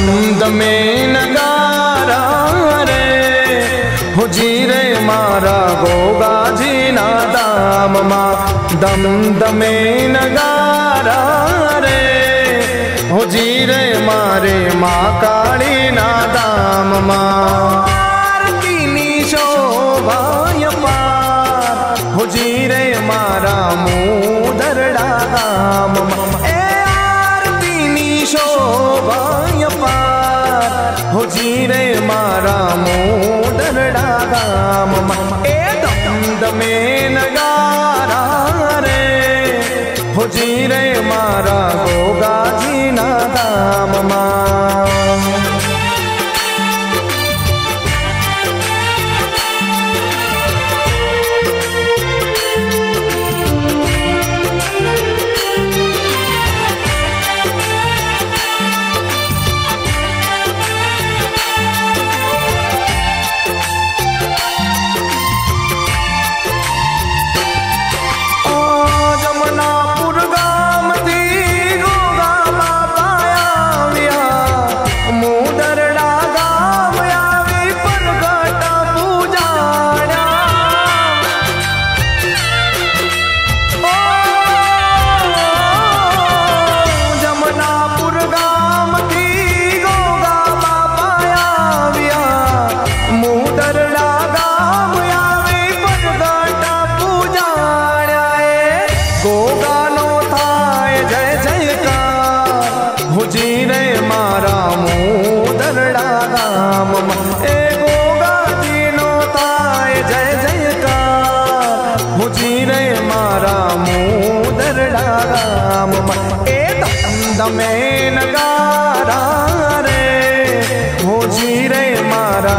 दमदमे नगारा रे हुजीरे मारा गोगा जी ना दाम मा। दमदमे नगारा रे हुजीरे मारे माँ, काली ना दाम माँ। હો જીરે મારા મોડરડા ગામમાં. એ દમદમે નગારા રે. હો જીરે મારા जीरे मारा मोदरड़ा राम। ए गोगा तीनों ताए, जय जय जयकार। हो जीरे मारा मोदरड़ा राम। ए दमेन गारा रे हो जीरे मारा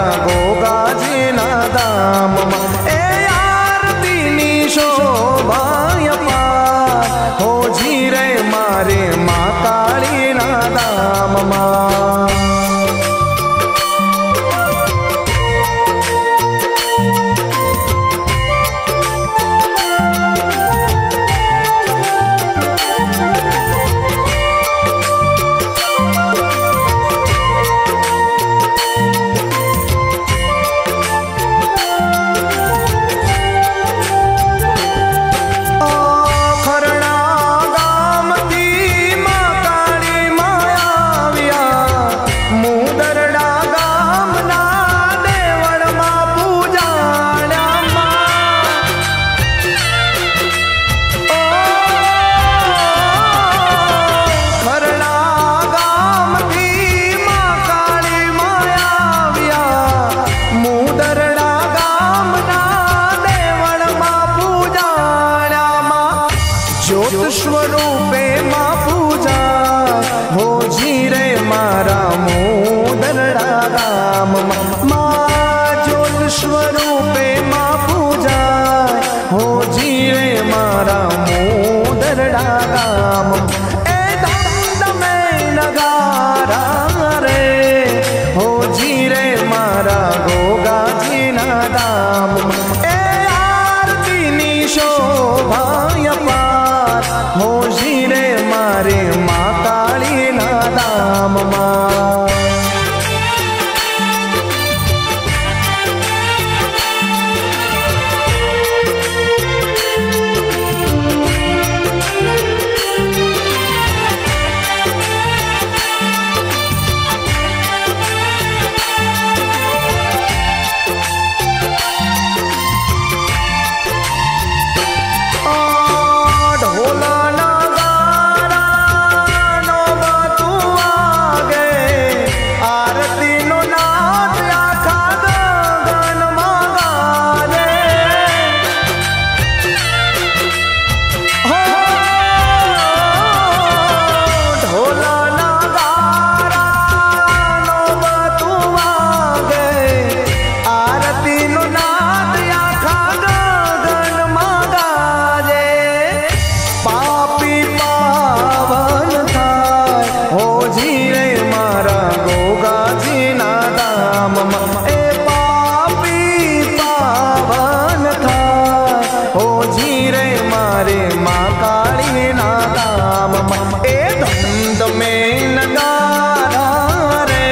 ધમ એ ધમ મે નગારા રે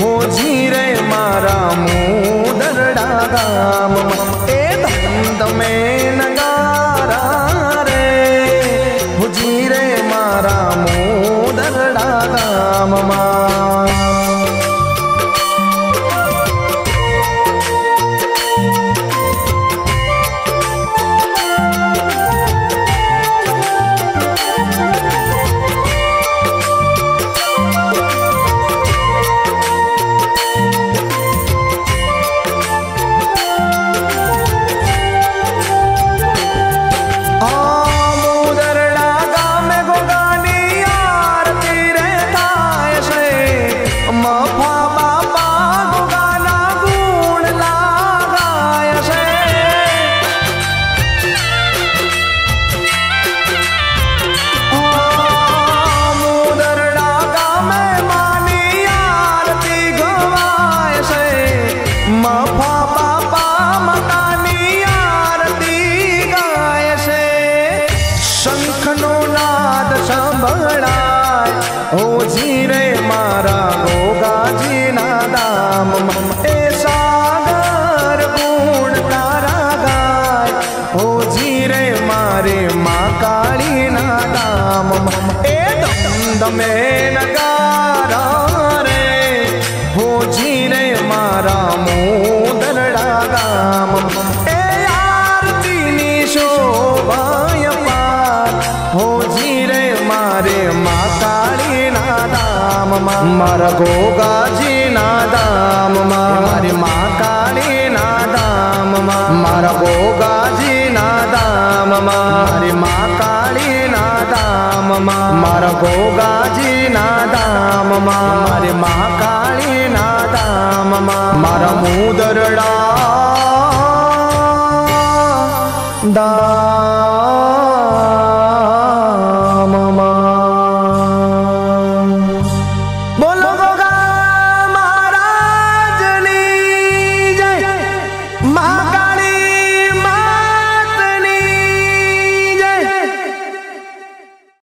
મોજી રે મારા મુદરડા ગામ એ ધમ ધમે નગારા રે મોજી રે મારા મુદરડા ગામમાં તમે નગારા રે મારે મા કાળીના ધામમાં, મારા ગોગાજીના ધામમાં, મારે મા કાળીના ધામમાં, મારા ગોગાજીના ધામમાં, મારે મા કાળીના ધામમાં, મારા ગોગાજીના ધામમાં, મારે મા કાળીના ધામમાં, મારા મુદરડા